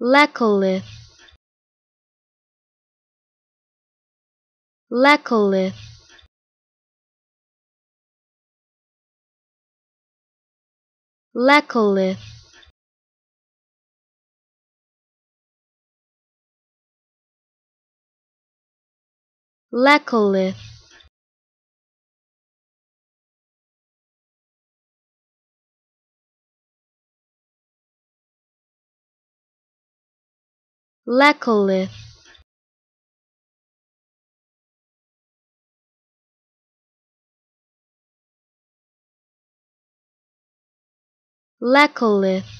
Leccolith Leccolith Leccolith Leccolith Leccolith Leccolith